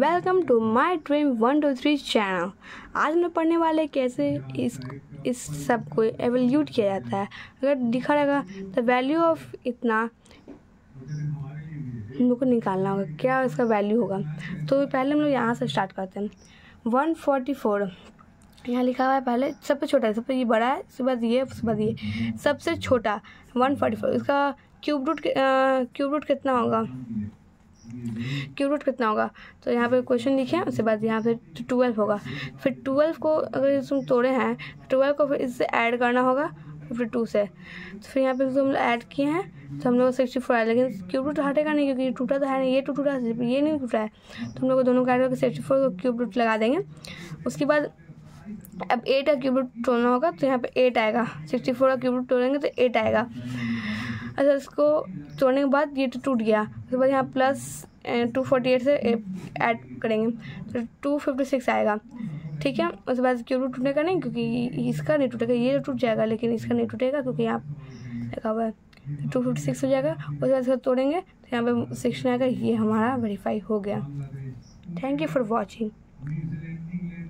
Welcome to my dream one two three channel आज हम पढ़ने वाले कैसे इस इस सबको एवल्यूट किया जाता है। अगर दिखा रहेगा द वैल्यू ऑफ़ इतना हम लोग को निकालना होगा, क्या इसका वैल्यू होगा? तो पहले हम लोग यहाँ से स्टार्ट करते हैं। वन फोर्टी फोर यहाँ लिखा हुआ है पहले, सबसे छोटा है, सबसे ये बड़ा है बाद ये बाद ये। सबसे छोटा वन फोर्टी फोर इसका क्यूब रूट क्यूब रूट कितना होगा? क्यूब रूट कितना होगा? तो यहाँ पे क्वेश्चन लिखे उसके बाद यहाँ पे ट्वेल्व होगा। फिर ट्वेल्व को अगर तुम तोड़े हैं ट्वेल्व को फिर इससे ऐड करना होगा फिफ्टी टू से। तो फिर यहाँ पे हम लोग ऐड किए हैं तो हम लोग सिक्सटी फोर आया। लेकिन क्यूब रूट हटेगा नहीं, क्योंकि टूटा तो है नहीं, ये टू टूटा ये नहीं टूटा है। तो हम लोग दोनों का ऐड करके सिक्सटी फोर को क्यूब रूट लगा देंगे। उसके बाद अब एट का क्यूब रूट तोड़ना होगा तो यहाँ पे एट आएगा। सिक्सटी फोर का क्यूब रूट तोड़ेंगे तो एट आएगा। अच्छा इसको तोड़ने के बाद ये तो टूट गया। उसके बाद यहाँ प्लस टू फोर्टी एट से ऐड करेंगे। तो टू फिफ्टी सिक्स आएगा। ठीक है? उसके बाद क्यों टूटने का नहीं, क्योंकि इसका नहीं टूटेगा, ये टूट जाएगा, लेकिन इसका नहीं टूटेगा, क्योंकि यहाँ लिखा हुआ है। टू फिफ्टी सिक्स हो जाएगा। उसके बाद इसको तोड़ेंगे तो यहाँ पे सिक्सटीन आएगा, ये हमारा वेरीफाई हो गया। Thank you for watching